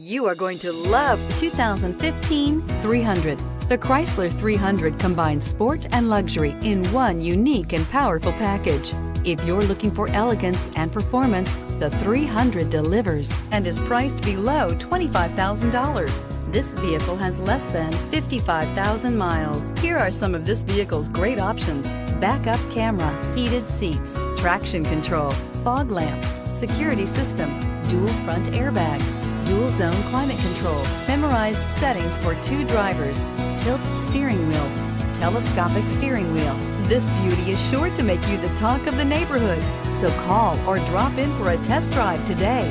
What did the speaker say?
You are going to love the 2015 300. The Chrysler 300 combines sport and luxury in one unique and powerful package. If you're looking for elegance and performance, the 300 delivers and is priced below $25,000. This vehicle has less than 55,000 miles. Here are some of this vehicle's great options. Backup camera, heated seats, traction control, fog lamps, security system, dual front airbags, dual zone climate control, memorized settings for two drivers, tilt steering wheel, telescopic steering wheel. This beauty is sure to make you the talk of the neighborhood. So call or drop in for a test drive today.